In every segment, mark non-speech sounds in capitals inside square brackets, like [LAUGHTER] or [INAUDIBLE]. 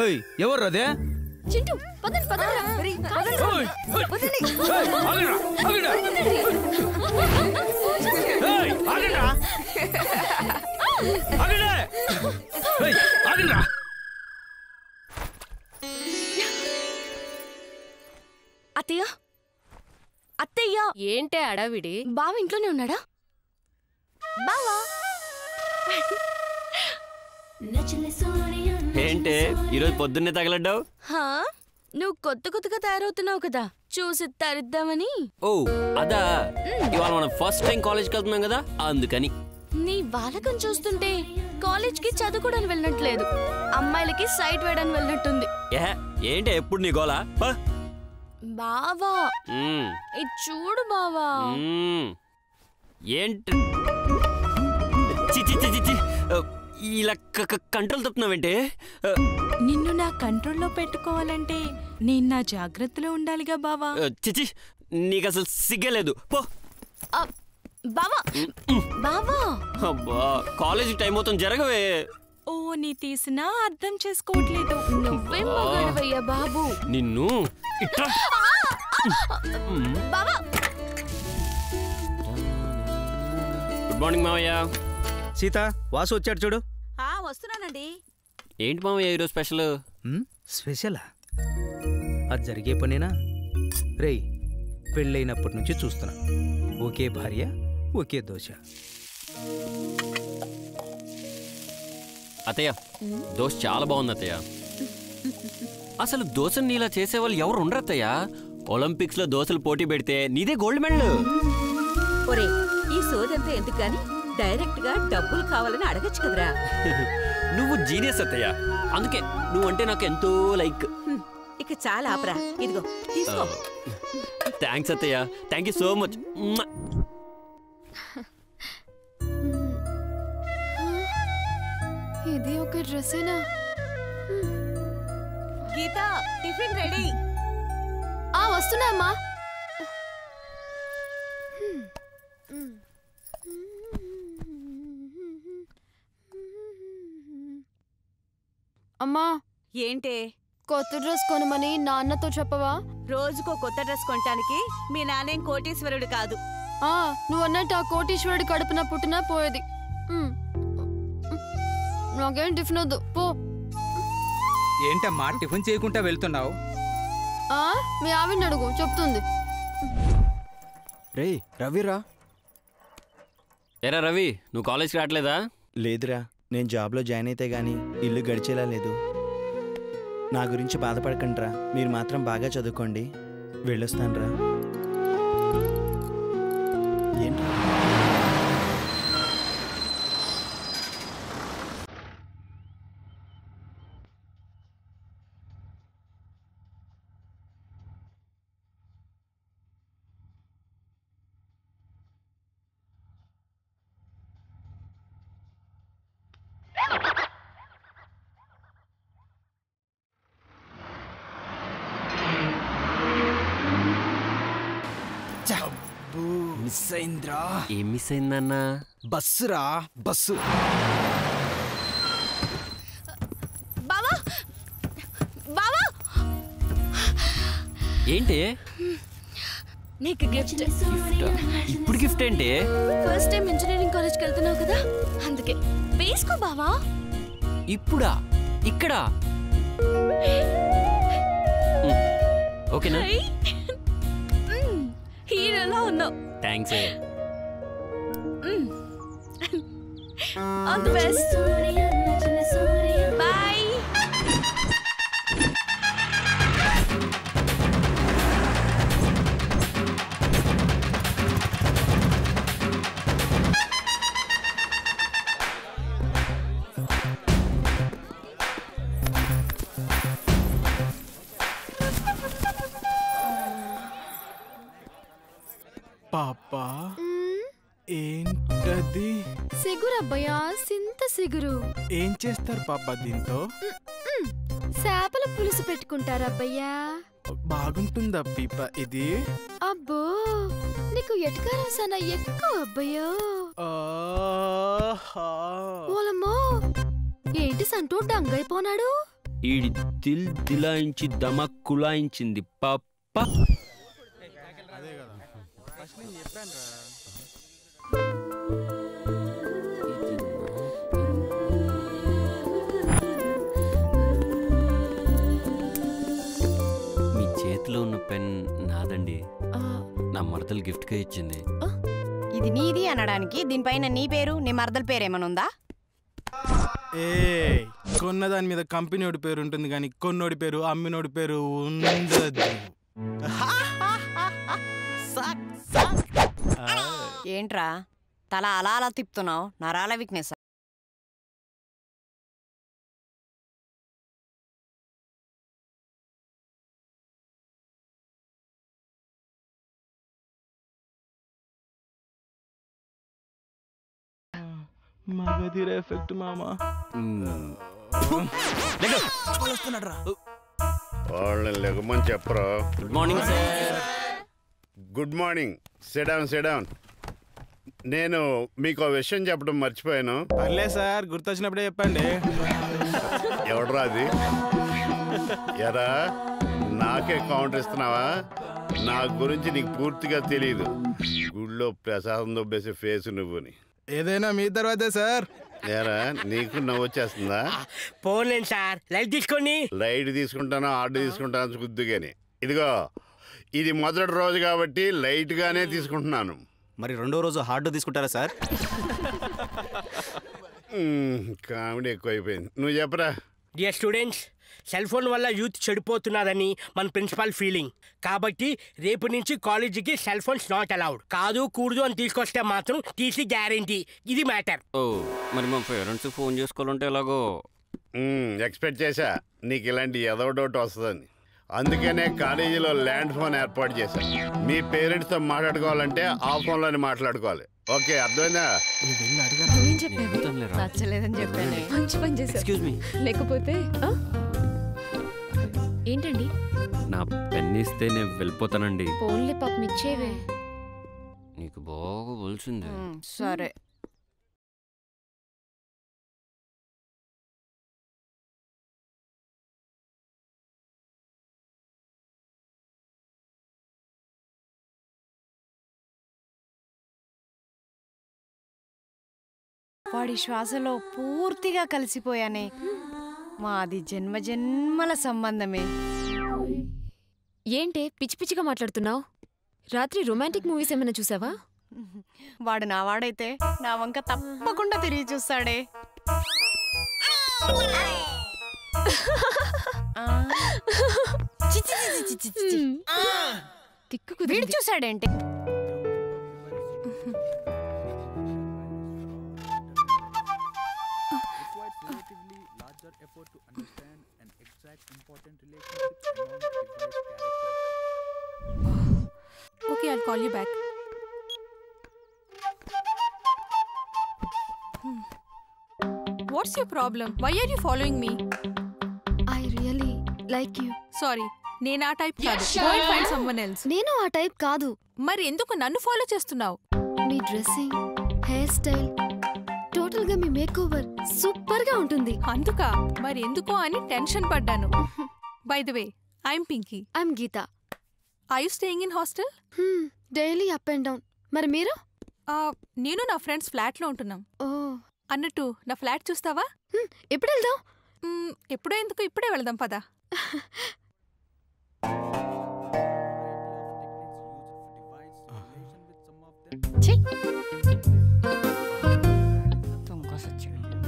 ఏయ్ ఎవరు అదే? చింటూ పదండి పదండి. అత్తయ్య? అత్తయ్య? ఏంటే అడవిడి? బావ ఇంట్లోనే ఉన్నాడా? బావా? ఏంటే? ఈరోజు పొద్దున్నే తగలడ్డావు? హా? నువ్వు కొత్త కొత్తగా తయారవుతున్నావు కదా. చూసి తరిద్దామని. ఓ అదా? ఇవాళ మనం ఫస్ట్ టైం కాలేజ్కి వెళ్తున్నాం కదా? అందుకని. నీ బాలకం చూస్తుంటే కాలేజ్కి చదువుకోవడానికి వెళ్ళినట్లేదు. అమ్మాయిలకి సైట్ వేయడానికి వెళ్ళినట్టుంది. ఏ ఏంటి ఎప్పుడు నీ గోలా? పా. బావా. మ్మ్, ఇది చూడు బావా. మ్మ్. ఏంటి? చి చి చి, చి చి ఆ, ఇలా క- క- కంట్రోల్ తప్పుతున్నావేంటి? నిన్ను నా కంట్రోల్లో పెట్టుకోవాలంటే నేను నా జాగ్రత్తలో ఉండాలిగా బావా. ఆ, చి చి నీకు అసలు సిగ్గే లేదు. పో. బావా బావా. అబ్బా కాలేజీకి టైం అవుతుంది జరగవే. ఓ నీ తీసినా అర్థం చేసుకోవట్లేదు. నువ్వేం మగాడివయ్యా బాబు. నిన్ను ఇట్రా. బావా. గుడ్ మార్నింగ్ మావయ్య. సీత వాసు వచ్చాడు చూడు. ఆ వస్తున్నానండి ఏంటి మావయ్య ఈరోజు స్పెషల్? స్పెషలా? అది జరిగే పనేనా? రేయ్ పెళ్ళైనప్పటి నుంచి చూస్తున్నా. ఒకే భార్య ఒకే దోశ. అత్తయ్య దోశ చాలా బాగుంది అత్తయ్య. అసలు దోశని నీలా చేసేవాళ్ళు ఎవరు ఉండరు అత్తయ్య. ఒలింపిక్స్లో దోశలు పోటీ పెడితే నీదే గోల్డ్ మెడల్. ఒరే ఈ సోదంతా ఎందుకు గాని డైరెక్ట్గా డబ్బులు కావాలని అడగచ్చు కదరా. [LAUGHS] నువ్వు జీనియస్ అత్తయ్య. అందుకే నువ్వంటే నాకు ఎంతో లైక్. ఇక చాలా ఆపరా. ఇదిగో తీసుకో. థ్యాంక్స్ అత్తయ్య. Thank you so much. ఇది ఒక డ్రెస్సేనా? గీత టిఫిన్ రెడీ. ఆ వస్తున్నా అమ్మా. అమ్మా. ఏంటే? కొత్త డ్రెస్ కొనమని నాన్నతో చెప్పవా? రోజుకో కొత్త డ్రెస్ కొనటానికి మీ నాన్నేం కోటీశ్వరుడు కాదు. ఆ నువ్వు అన్నట్టు ఆ కోటీశ్వరుడి కడుపున పుట్టినా పోయేది. ఉమ్. నాకేం టిఫిన్ వద్దు. పో. ఏంటమ్మా టిఫిన్ చేయకుండా వెళ్తున్నావు? ఆ మీ ఆవిడని అడుగు చెప్తుంది. రే రవిరా? ఎరా రవి నువ్వు కాలేజ్కి రావట్లేదా? లేదురా. నేను జాబ్లో జాయిన్ అయితే గానీ ఇల్లు గడిచేలా లేదు. నా గురించి బాధపడకండిరా. మీరు మాత్రం బాగా చదువుకోండి. వెళ్ళొస్తానురా. రా మిస్ అయిందిరా. ఏం మిస్ అయిందన్నా? బస్సురా బస్సు. బావా! బావా! ఏంటి? నీకు గిఫ్ట్? ఇప్పుడు గిఫ్ట్ ఏంటి? ఫస్ట్ టైం ఇంజనీరింగ్ కాలేజ్కి వెళ్తున్నావు కదా? అందుకే. వేసుకో బావా. ఇప్పుడా? ఇక్కడ? ఓకేనా? హీరోలా ఉన్నావు థ్యాంక్స్ ఆల్ ది బెస్ట్ సిగురు అబ్బయ్యా సింత సిగురు. ఏం చేస్తారు పాపా దీంతో? చేపల పులుసు పెట్టుకుంటారా అబ్బయ్యా. బాగుంటుందా పీప ఇది? అబ్బో నీకు ఎటకారం సన ఎక్కువ అబ్బయ్యో. ఓలమ్మో ఏంటి సంటూ డంగైపోనాడు? ఈడి దిల్ దిలాయించి దమక్ కులాయించింది పప్ప మీ చేతిలో ఉన్న పెన్ నాదండి. నా మరదలు గిఫ్ట్గా ఇచ్చింది. ఇది నీది అనడానికి దీనిపైన నీ పేరు నీ మరదల పేరు ఏమైనా ఉందా? ఏ కొన్నదాని మీద కంపెనీడి పేరు ఉంటుంది కానీ కొన్నోడి పేరు అమ్మినోడి పేరు ఉండదు. ఏంట్రా తల అలా అలా తిప్పుతున్నావు నరాల వీక్నెస్ మగధీర ఎఫెక్ట్ మామా. వాళ్ళని లెగమని చెప్పరు. Good morning sir good morning sit down sit down నేను మీకు విషయం చెప్పడం మర్చిపోయాను. పర్లే సార్ గుర్తొచ్చినప్పుడే చెప్పండి. ఎవడరా అది? ఎరా నాకే కౌంటర్ ఇస్తున్నావా? నా గురించి నీకు పూర్తిగా తెలియదు గుళ్ళో ప్రసాదం దొబ్బేసే ఫేస్ నువ్వుని. ఏదైనా మీ తర్వాతే సార్. ఏరా నీకు నవ్వు వచ్చేస్తుందా? పోలేండి సార్. లైట్ తీసుకోండి. లైట్ తీసుకుంటానో ఆర్డర్ తీసుకుంటానో గుద్దు కానీ ఇదిగో ఇది మొదటి రోజు కాబట్టి లైట్గానే తీసుకుంటున్నాను. మరి రెండో రోజు హార్డ్ తీసుకుంటారా సార్? కామెడీ ఎక్కువైపోయింది. నువ్వు చెప్పరా? డియర్ స్టూడెంట్స్ సెల్ ఫోన్ వల్ల యూత్ చెడిపోతున్నారని మన ప్రిన్సిపల్ ఫీలింగ్. కాబట్టి రేపు నుంచి కాలేజీకి సెల్ ఫోన్స్ నాట్ అలౌడ్ కాదు కూడదు అని తీసుకొస్తే మాత్రం టీసీ గ్యారంటీ ఇది మ్యాటర్ ఓ మరి మా పేరెంట్స్ ఫోన్ చేసుకోవాలంటే ఎలాగో? ఎక్స్పెక్ట్ చేశా. నీకు ఇలాంటి ఎదవ డౌట్ వస్తుందని. అందుకనే కాలేజీలో ల్యాండ్ ఫోన్ ఏర్పాటు చేశాను మీ పేరెంట్స్తో మాట్లాడుకోవాలంటే ఆ ఫోన్లోనే మాట్లాడుకోవాలి. ఓకే అర్థమైందా. నచ్చలేదని చెప్పాను. మంచి పని చేశావు ఎక్స్క్యూజ్ మీ లేకపోతే ఆ? ఏంటండి? నా పెన్ ఇస్తే నేను వెళ్ళిపోతానండి. ఫోన్లే పాపం ఇచ్చేవే. నీకు బాగా తెలిసిందే సరే. వాడి శ్వాసలో పూర్తిగా కలిసిపోయానే. మాది జన్మ జన్మల సంబంధమే. ఏంటే పిచ్చి పిచ్చిగా మాట్లాడుతున్నావు? రాత్రి రొమాంటిక్ మూవీస్ ఏమైనా చూసావా? వాడు నా వాడైతే నా వంక తప్పకుండా తిరిగి చూస్తాడే. తిక్కు. చూసాడేంటి Okay, I'll call you back. Hmm. What's your problem? Why are you following me? I really like you Sorry, నేను ఆ టైప్ కాదు. ఎల్స్ నేను ఆ టైప్ కాదు. మరి ఎందుకు నన్ను ఫాలో చేస్తున్నావు? మీ డ్రెస్సింగ్ హెయిర్ స్టైల్ టోటల్గా మీ మేక్ ఓవర్ సూపర్గా ఉంటుంది. అందుకా మరి ఎందుకో అని టెన్షన్ పడ్డాను. By the way I'm Pinky I'm Geetha I you staying in hostel daily up and down మరి మీరు? నేను నా ఫ్రెండ్స్ ఫ్లాట్లో ఉంటున్నాం. ఓ. అన్నట్టు నా ఫ్లాట్ చూస్తావా? హ్మ్, ఎప్పుడు వెళ్దాం? ఎప్పుడో ఎందుకు ఇప్పుడే వెళ్దాం పదా. ఛీ! తుంగ సచ్చినోడు.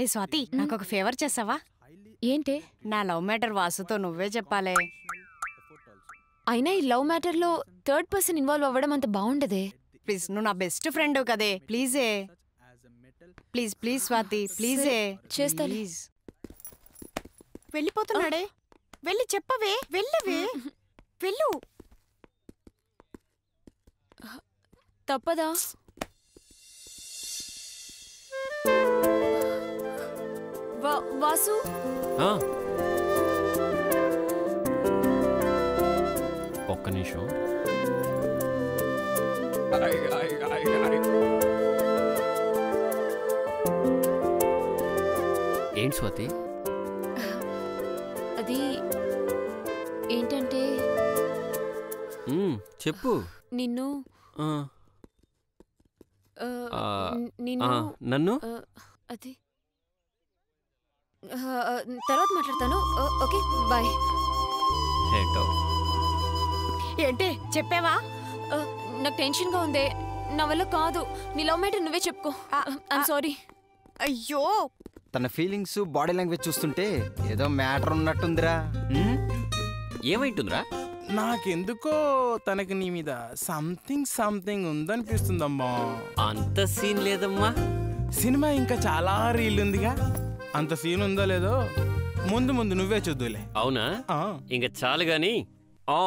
ఏ స్వాతి నాకు ఒక ఫేవర్ చేస్తావా? ఏంటే? నా లవ్ మ్యాటర్ వాసుతో నువ్వే చెప్పాలే. అయినా ఈ లవ్ మ్యాటర్లో థర్డ్ పర్సన్ ఇన్వాల్వ్ అవ్వడం అంత బాగుండదే. ప్లీజ్ నువ్వు నా బెస్ట్ ఫ్రెండ్ కదే. ప్లీజే. ప్లీజ్ ప్లీజ్ స్వాతి ప్లీజే. చేస్తాలే. ప్లీజ్. వెళ్ళిపోతున్నాడే. వెళ్ళి చెప్పవే వెళ్ళవే. వెళ్ళు. తప్పదా? వా- వాసు. ఒక్క నిమిషం. ఏంటి స్వాతి? అది ఏంటంటే? చెప్పు. నిన్ను నిన్ను అది. తర్వాత మాట్లాడతాను. Okay bye. ఏంటో ఏంటి చెప్పావా? నాకు టెన్షన్గా ఉంది. నా వల్ల కాదు. నీ లవ్ మ్యాటర్ నువ్వే చెప్పుకో. ఐమ్ సారీ అయ్యో! తన ఫీలింగ్స్ బాడీ లాంగ్వేజ్ చూస్తుంటే ఏదో మ్యాటర్ ఉన్నట్టుందిరా? ఏమైంటుందిరా? నాకెందుకో తనకి నీ మీద సంథింగ్ సంథింగ్ ఉందనిపిస్తుందమ్మా. అంత సీన్ లేదమ్మా. సినిమా ఇంకా చాలా రీల్ ఉందిగా. అంత సీన్ ఉందో లేదో ముందు ముందు నువ్వే చూద్దులే. అవునా. ఇంక చాలు గాని. ఆ